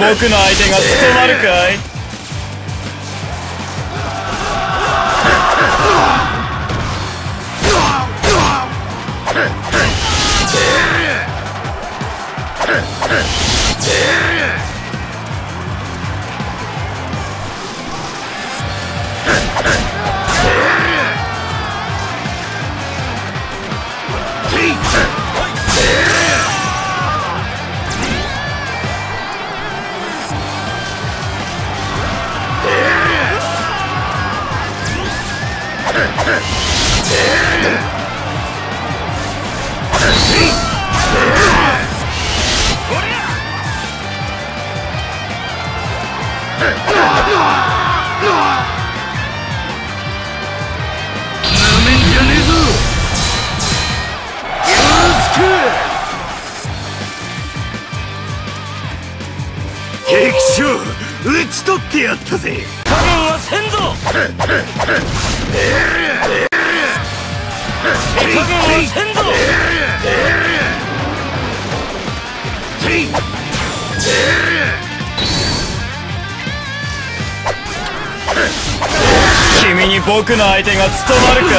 僕の相手が務まるかい？撃将討ち取ってやったぜ。せんぞ加減はせんぞ。君に僕の相手が務まるか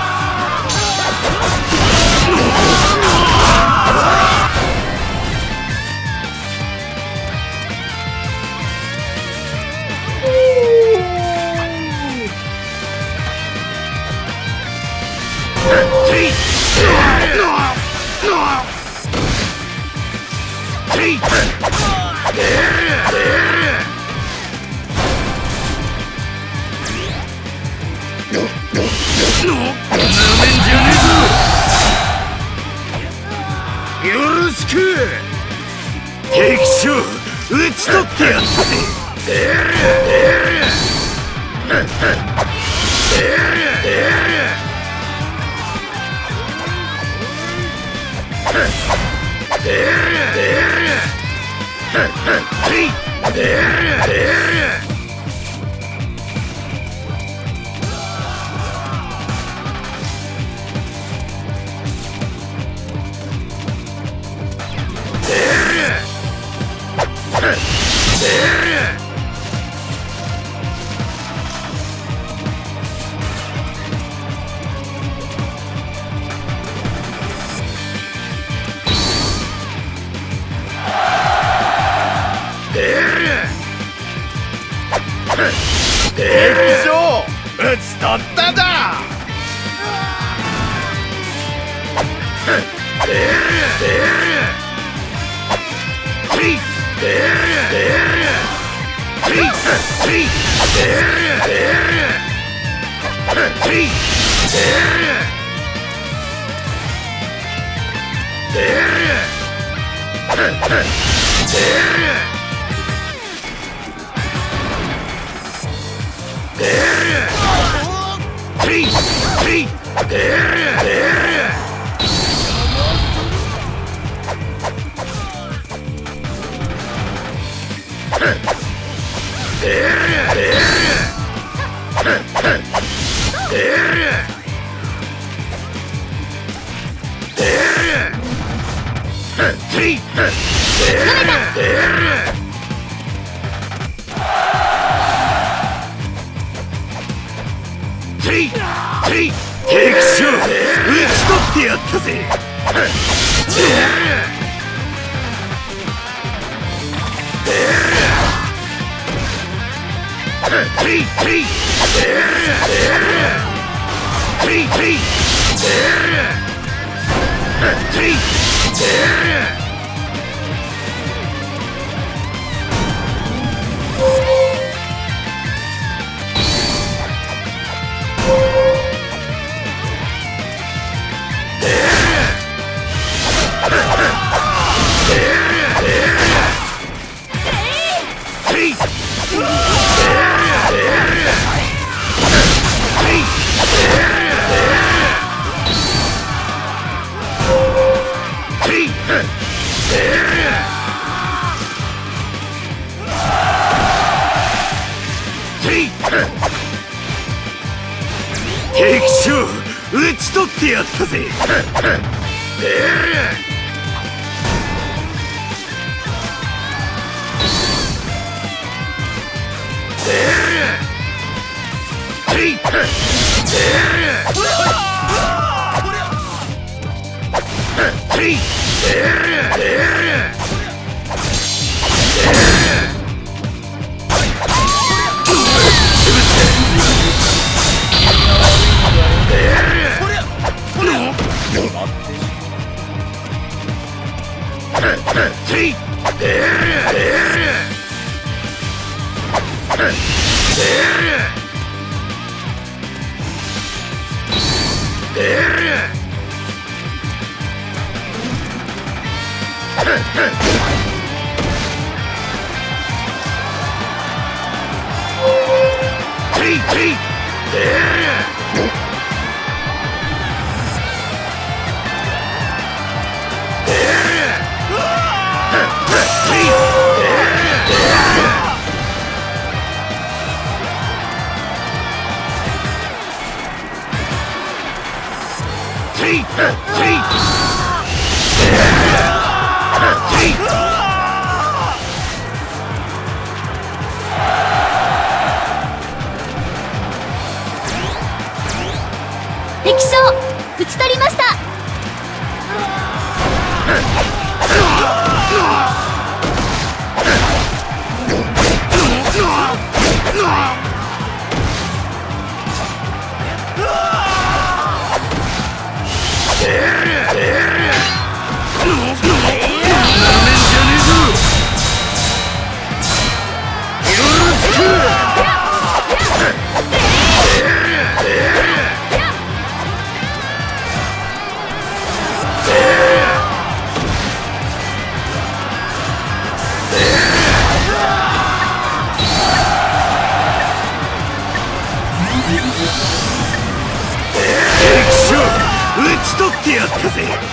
い？よろ敵将討ち取ってやった敵将討ち取ってやったぜ。て敵将討ち取りました。ってやったぜ。